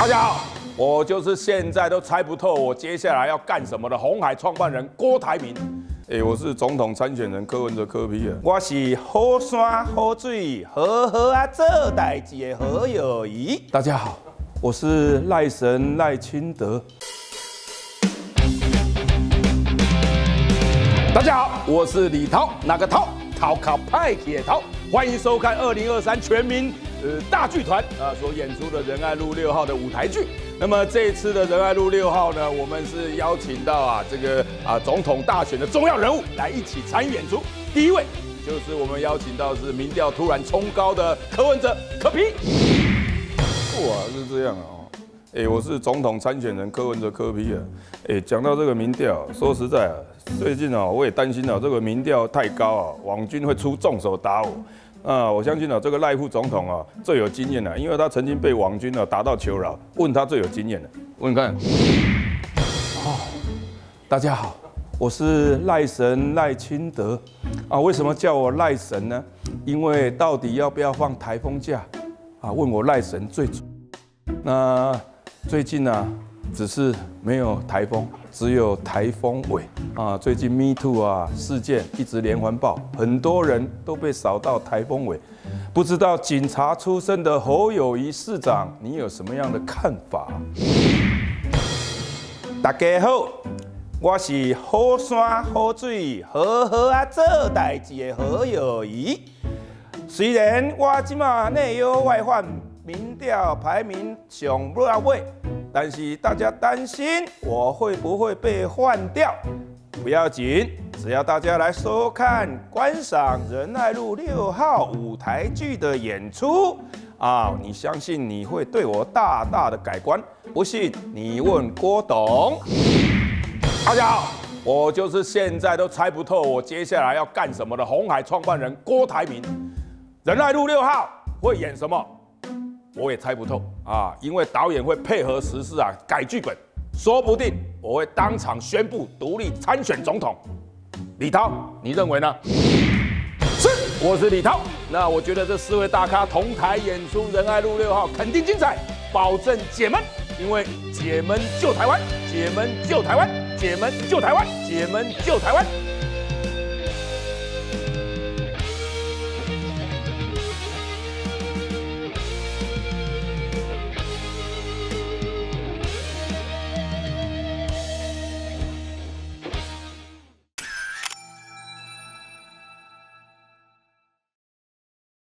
大家好，我就是现在都猜不透我接下来要干什么的红海创办人郭台铭。哎，我是总统参选人柯文哲柯批啊，我是好山好水好好啊做代志的何友谊。大家好，我是赖神赖清德。大家好，我是李涛，哪个涛？涛卡派铁涛。欢迎收看二零二三全民呃大剧团啊所演出的仁爱路六号的舞台剧。那么这一次的仁爱路六号呢，我们是邀请到啊这个啊总统大选的重要人物来一起参与演出。第一位就是我们邀请到是民调突然冲高的柯文哲柯皮。哇，是这样啊。哎，我是总统参选人柯文哲柯批啊。哎，讲到这个民调，说实在啊，最近啊，我也担心啊，这个民调太高啊，网军会出重手打我。啊，我相信啊，这个赖副总统啊最有经验了，因为他曾经被王军啊打到求饶。问他最有经验的，问看。哦，大家好，我是赖神赖清德。啊，为什么叫我赖神呢？因为到底要不要放台风假？啊，问我赖神最准。那。最近呢，只是没有台风，只有台风尾啊。最近 Me Too 啊事件一直连环爆，很多人都被扫到台风尾。不知道警察出身的侯友谊市长，你有什么样的看法？大家好，我是好山好水好好啊做代志的侯友谊。虽然我今嘛内忧外患。民调排名上不位，但是大家担心我会不会被换掉？不要紧，只要大家来收看、观赏仁爱路六号舞台剧的演出啊，你相信你会对我大大的改观？不信你问郭董。大家好，我就是现在都猜不透我接下来要干什么的红海创办人郭台铭。仁爱路六号会演什么？我也猜不透啊，因为导演会配合实施啊改剧本，说不定我会当场宣布独立参选总统。李涛，你认为呢？是，我是李涛。那我觉得这四位大咖同台演出《仁爱路六号》肯定精彩，保证解闷，因为解闷救台湾，解闷救台湾，解闷救台湾，解闷救台湾。